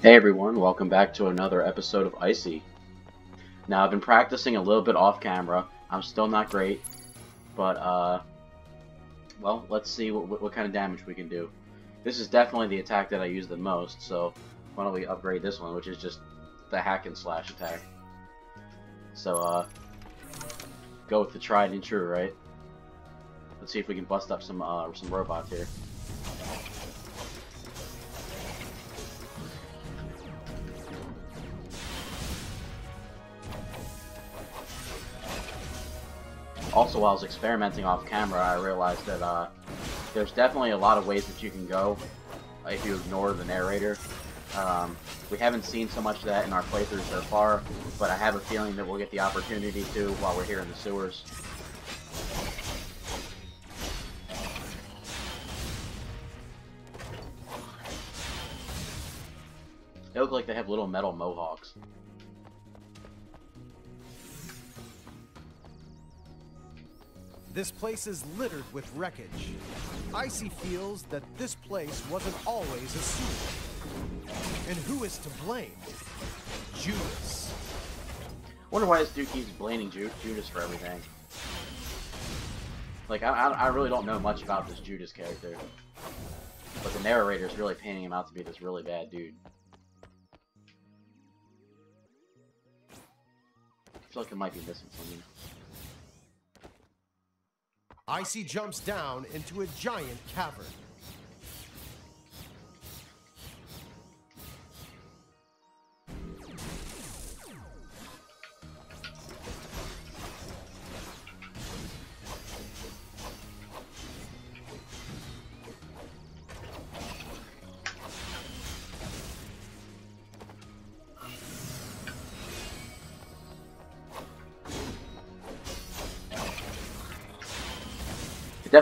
Hey everyone, welcome back to another episode of Icey. Now I've been practicing a little bit off camera. I'm still not great, but uh, well, let's see what, what, kind of damage we can do. This is definitely the attack that I use the most, so why don't we upgrade this one, which is just the hack and slash attack. So uh, go with the tried and true, right? Let's see if we can bust up some uh, some robots here. Also while I was experimenting off camera, I realized that uh, there's definitely a lot of ways that you can go if you ignore the narrator. Um, we haven't seen so much of that in our playthrough so far, but I have a feeling that we'll get the opportunity to while we're here in the sewers. They look like they have little metal mohawks. This place is littered with wreckage. Icey feels that this place wasn't always a sewer. And who is to blame? Judas. wonder why this dude keeps blaming Ju Judas for everything. Like, I, I, I really don't know much about this Judas character. But the narrator is really painting him out to be this really bad dude. I feel like it might be missing something. Icey jumps down into a giant cavern.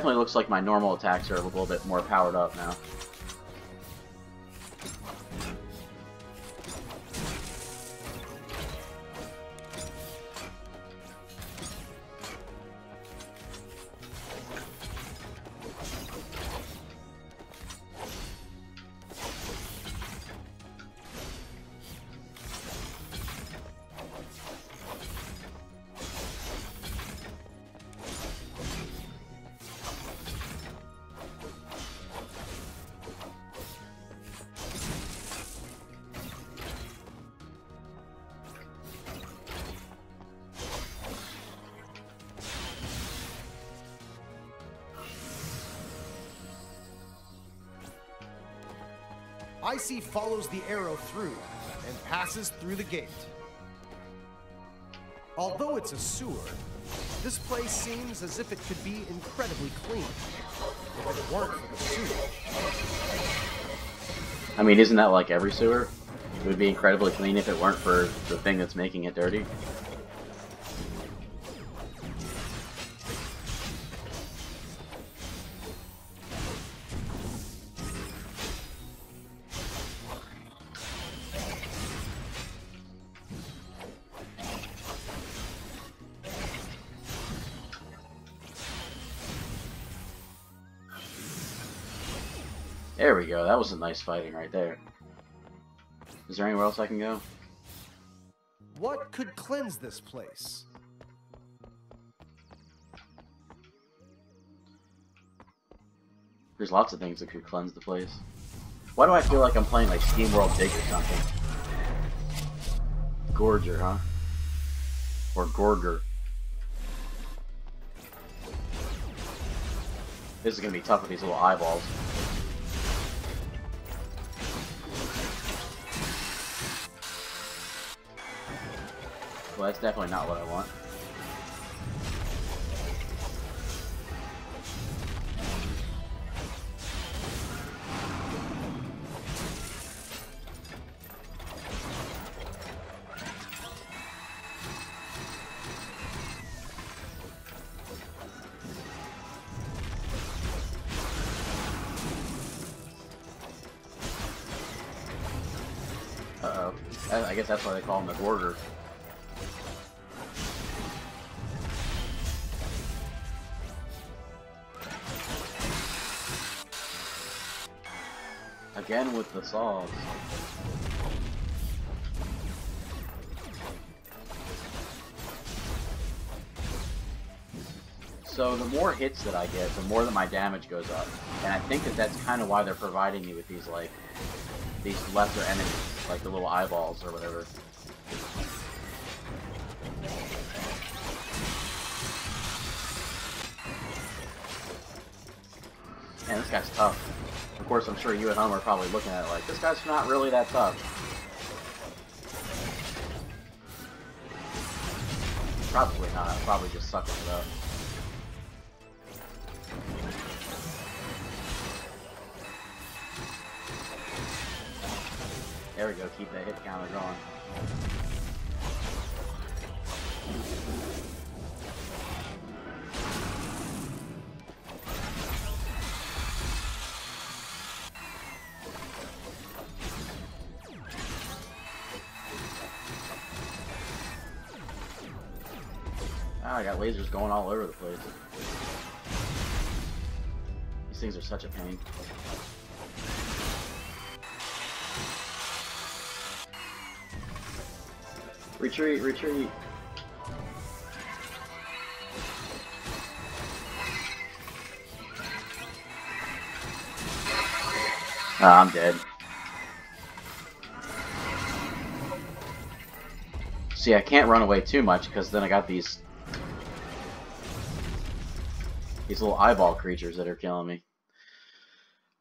Definitely looks like my normal attacks are a little bit more powered up now. Icey follows the arrow through and passes through the gate. Although it's a sewer, this place seems as if it could be incredibly clean if it weren't for the sewer. I mean, isn't that like every sewer? It would be incredibly clean if it weren't for the thing that's making it dirty. There we go. That was a nice fighting right there. Is there anywhere else I can go? What could cleanse this place? There's lots of things that could cleanse the place. Why do I feel like I'm playing like SteamWorld Dig or something? Gorger, huh? Or Gorger. This is gonna be tough with these little eyeballs. Well, that's definitely not what I want. Uh-oh. I guess that's why they call him the Gorger. again with the saws. So the more hits that I get, the more that my damage goes up. And I think that that's kind of why they're providing me with these, like, these lesser enemies, like the little eyeballs or whatever. Man, this guy's tough. Of course, I'm sure you at home are probably looking at it like, this guy's not really that tough. Probably not. i Probably just sucking it up. There we go, keep that hit counter going. Got lasers going all over the place. These things are such a pain. Retreat, retreat. Ah, I'm dead. See, I can't run away too much because then I got these these little eyeball creatures that are killing me.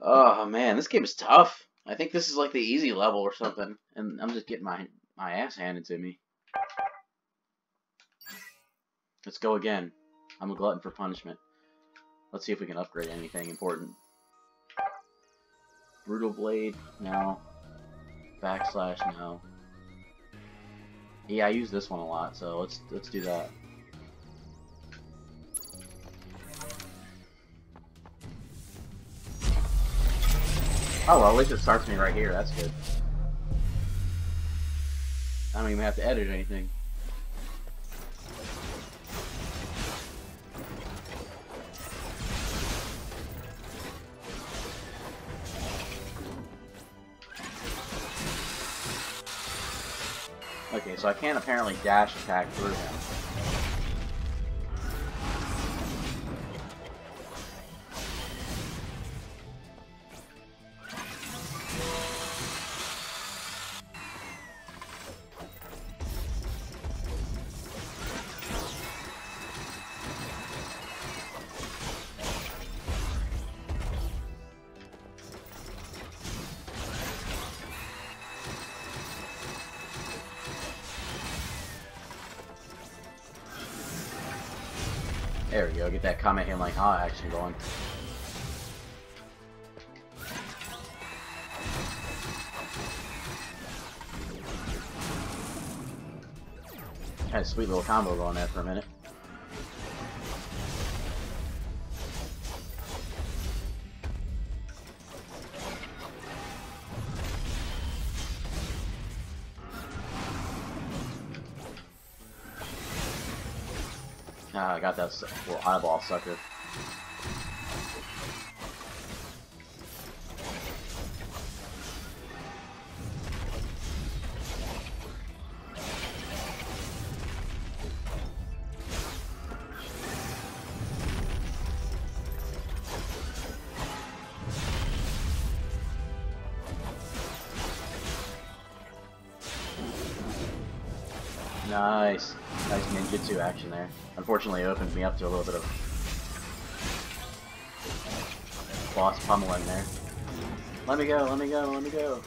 Oh man, this game is tough. I think this is like the easy level or something, and I'm just getting my my ass handed to me. Let's go again. I'm a glutton for punishment. Let's see if we can upgrade anything important. Brutal Blade, no. Backslash, no. Yeah, I use this one a lot, so let's let's do that. Oh well, at least it starts me right here, that's good. I don't even have to edit anything. Okay, so I can't apparently dash attack through him. There we go, get that Kamehameha action going. Had a sweet little combo going there for a minute. Ah, I got that little eyeball sucker. Nice. Nice ninjutsu action there. Unfortunately, it opened me up to a little bit of boss pummeling there. Let me go, let me go, let me go.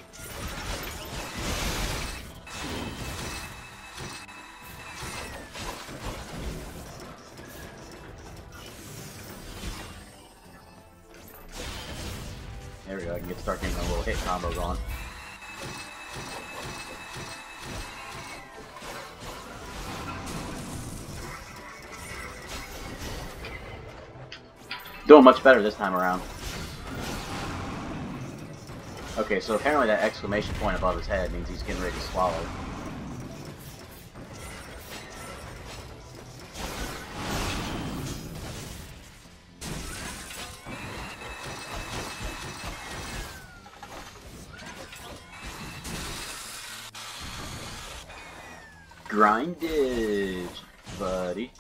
There we go, I can get start getting a little hit combo going. Doing much better this time around. Okay, so apparently that exclamation point above his head means he's getting ready to swallow. Grindage, buddy.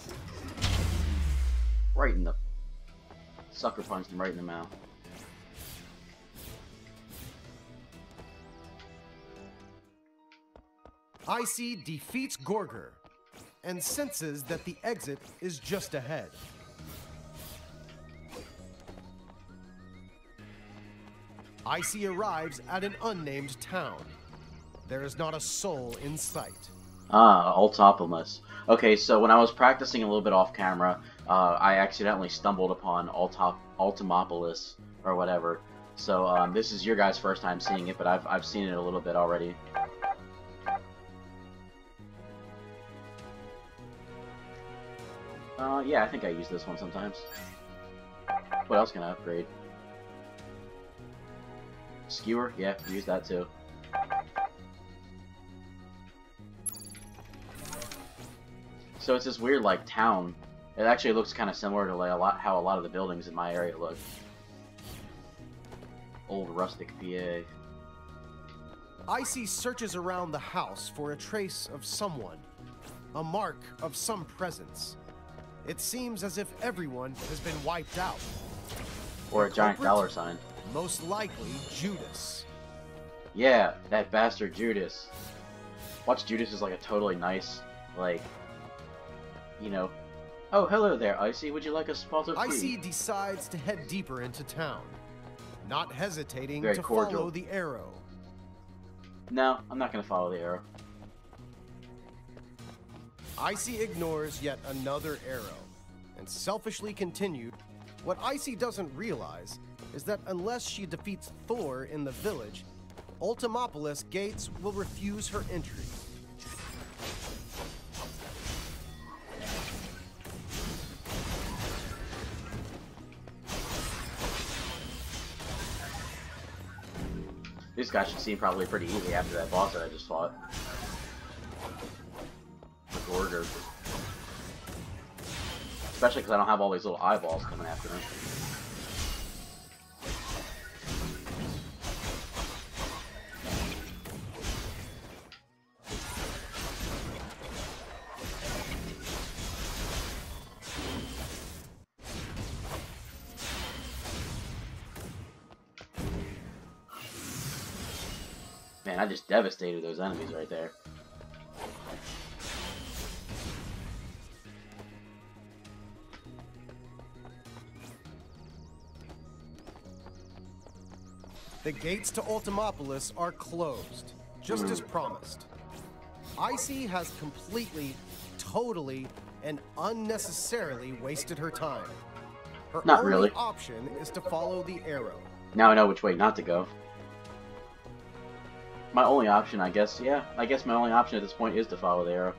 Right in the... Sucker punched him right in the mouth. Icey defeats Gorger and senses that the exit is just ahead. Icey arrives at an unnamed town. There is not a soul in sight. Ah, Altopolis. Okay, so when I was practicing a little bit off camera, uh, I accidentally stumbled upon Altop Ultimopolis, or whatever. So um, this is your guys' first time seeing it, but I've, I've seen it a little bit already. Uh, yeah, I think I use this one sometimes. What else can I upgrade? Skewer? Yeah, use that too. So it's this weird, like, town. It actually looks kind of similar to like, a lot how a lot of the buildings in my area look. Old rustic PA. Icey searches around the house for a trace of someone, a mark of some presence. It seems as if everyone has been wiped out. Or a giant dollar sign. Most likely Judas. Yeah, that bastard Judas. Watch Judas is like a totally nice, like, you know. Oh, hello there, Icey. Would you like a spot of tea? Icey decides to head deeper into town, not hesitating Very to cordial. follow the arrow. No, I'm not gonna follow the arrow. Icey ignores yet another arrow and selfishly continued. What Icey doesn't realize is that unless she defeats Thor in the village, Ultimopolis gates will refuse her entry. This guy should seem probably pretty easy after that boss that I just fought. The Gorger. Especially because I don't have all these little eyeballs coming after him. Devastated those enemies right there. The gates to Ultimopolis are closed, just hmm. as promised. Icey has completely, totally, and unnecessarily wasted her time. Her Not only really. option is to follow the arrow. Now I know which way not to go. My only option, I guess, yeah, I guess my only option at this point is to follow the arrow.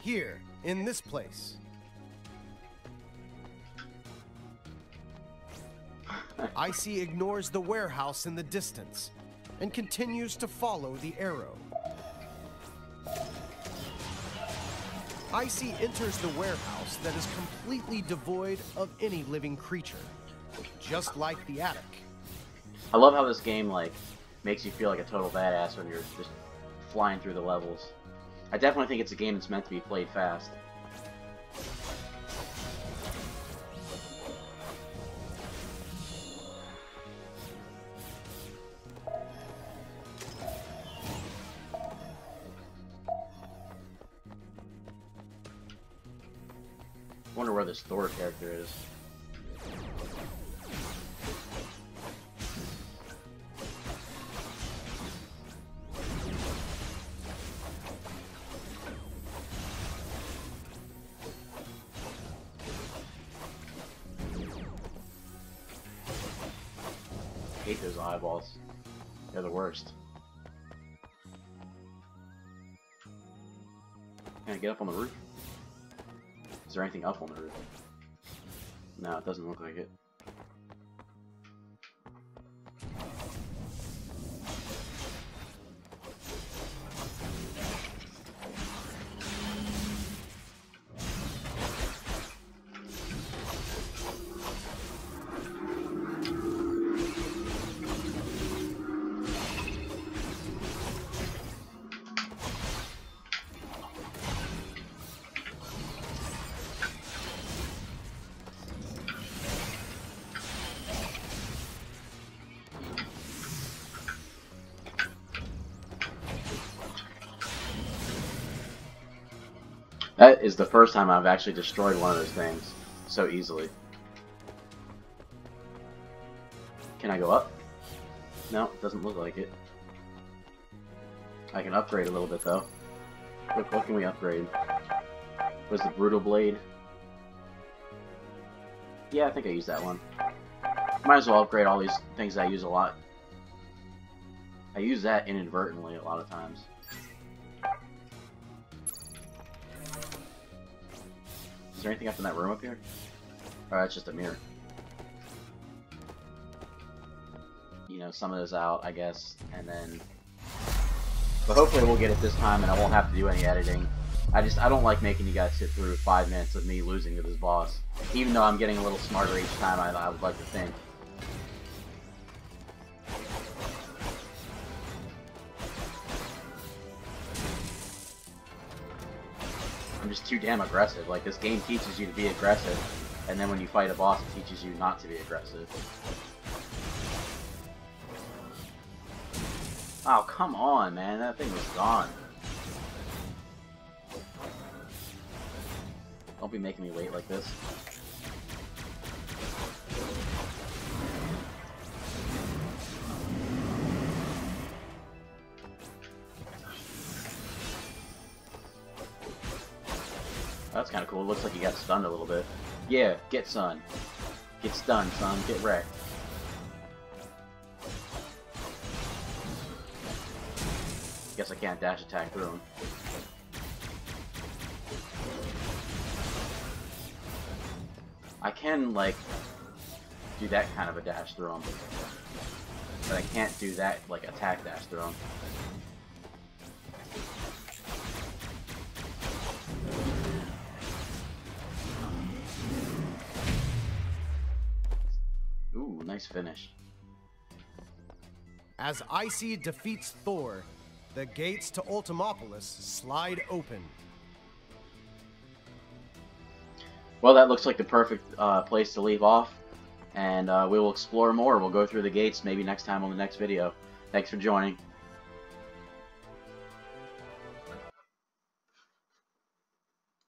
Here, in this place. Icey ignores the warehouse in the distance and continues to follow the arrow. Icey enters the warehouse that is completely devoid of any living creature, just like the attic. I love how this game, like, makes you feel like a total badass when you're just flying through the levels. I definitely think it's a game that's meant to be played fast. Wonder where this Thor character is. hate those eyeballs. They're the worst. Can I get up on the roof? Is there anything up on the roof? No, it doesn't look like it. That is the first time I've actually destroyed one of those things so easily. Can I go up? No, doesn't look like it. I can upgrade a little bit though. What, what can we upgrade? Was the Brutal Blade? Yeah, I think I used that one. Might as well upgrade all these things I use a lot. I use that inadvertently a lot of times. Is there anything up in that room up here? Uh, oh, that's just a mirror. You know, some of those out, I guess, and then... But hopefully we'll get it this time and I won't have to do any editing. I just, I don't like making you guys sit through five minutes of me losing to this boss. Even though I'm getting a little smarter each time, I, I would like to think. I'm just too damn aggressive. Like, this game teaches you to be aggressive, and then when you fight a boss, it teaches you not to be aggressive. Oh, come on, man. That thing was gone. Don't be making me wait like this. That's kind of cool. Looks like he got stunned a little bit. Yeah, get stunned. Get stunned, son. Get wrecked. Guess I can't dash attack through him. I can, like, do that kind of a dash through him. But I can't do that, like, attack dash through him. Nice finish. As Icey defeats Thor, the gates to Ultimopolis slide open. Well, that looks like the perfect uh, place to leave off. And uh, we will explore more. We'll go through the gates maybe next time on the next video. Thanks for joining.